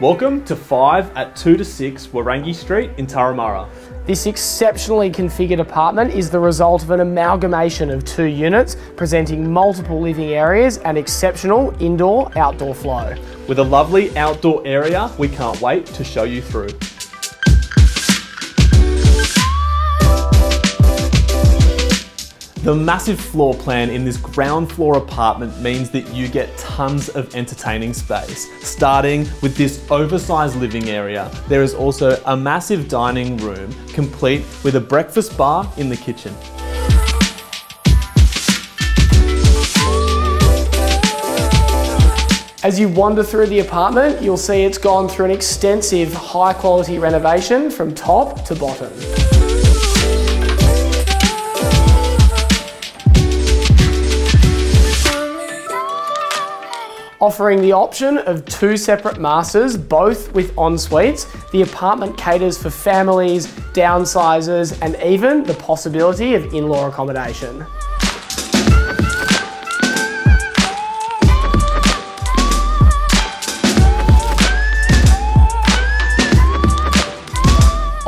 Welcome to 5 at 2 to 6 Warrangi Street in Turramurra. This exceptionally configured apartment is the result of an amalgamation of two units presenting multiple living areas and exceptional indoor-outdoor flow. With a lovely outdoor area, we can't wait to show you through. The massive floor plan in this ground floor apartment means that you get tons of entertaining space. Starting with this oversized living area, there is also a massive dining room complete with a breakfast bar in the kitchen. As you wander through the apartment, you'll see it's gone through an extensive high quality renovation from top to bottom. Offering the option of two separate masters, both with en-suites, the apartment caters for families, downsizers, and even the possibility of in-law accommodation.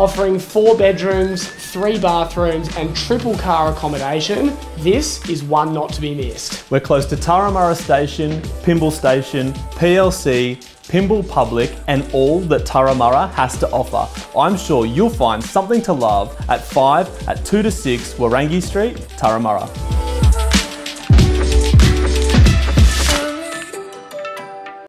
Offering four bedrooms, three bathrooms and triple car accommodation, this is one not to be missed. We're close to Turramurra Station, Pymble Station, PLC, Pymble Public and all that Turramurra has to offer. I'm sure you'll find something to love at 5 at 2 to 6 Warrangi Street, Turramurra.